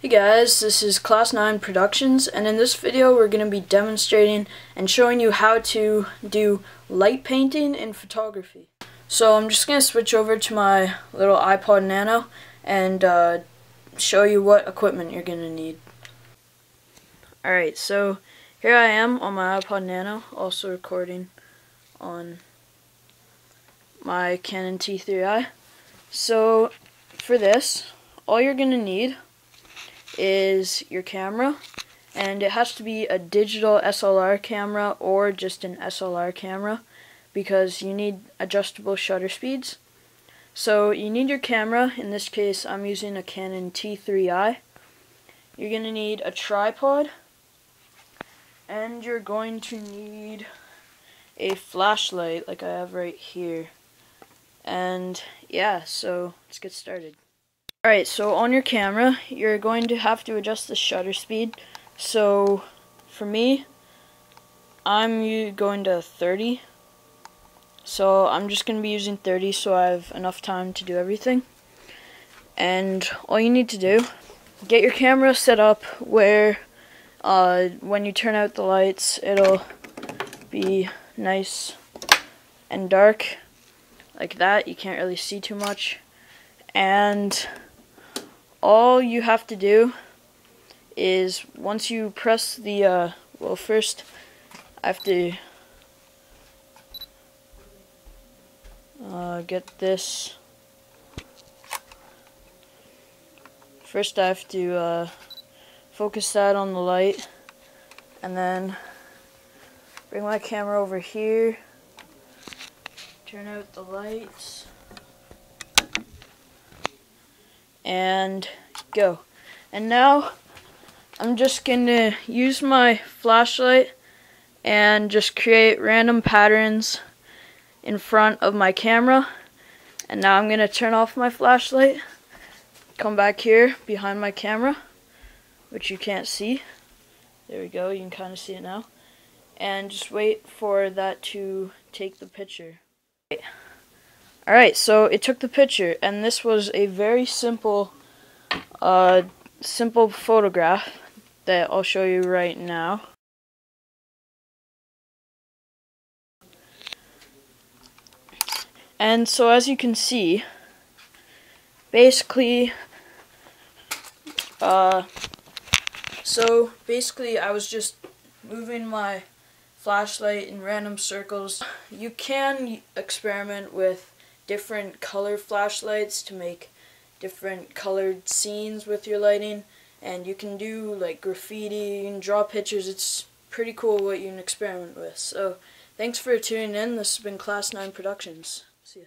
Hey guys, this is Class 9 Productions and in this video we're going to be demonstrating and showing you how to do light painting in photography. So I'm just going to switch over to my little iPod Nano and uh, show you what equipment you're going to need. Alright, so here I am on my iPod Nano, also recording on my Canon T3i. So for this, all you're going to need is your camera and it has to be a digital SLR camera or just an SLR camera because you need adjustable shutter speeds. So you need your camera, in this case I'm using a Canon T3i. You're going to need a tripod and you're going to need a flashlight like I have right here. And yeah, so let's get started. Alright, so on your camera, you're going to have to adjust the shutter speed. So, for me, I'm going to 30. So, I'm just going to be using 30 so I have enough time to do everything. And all you need to do, get your camera set up where uh, when you turn out the lights, it'll be nice and dark like that. You can't really see too much. And all you have to do is once you press the, uh, well first I have to uh, get this, first I have to uh, focus that on the light and then bring my camera over here, turn out the lights, and go. And now I'm just to use my flashlight and just create random patterns in front of my camera. And now I'm to turn off my flashlight, come back here behind my camera, which you can't see. There we go, you can kind of see it now. And just wait for that to take the picture. Alright, so it took the picture, and this was a very simple, uh, simple photograph that I'll show you right now. And so as you can see, basically, uh, so basically I was just moving my flashlight in random circles. You can experiment with different color flashlights to make different colored scenes with your lighting and you can do like graffiti, and draw pictures, it's pretty cool what you can experiment with. So thanks for tuning in, this has been Class 9 Productions. See ya.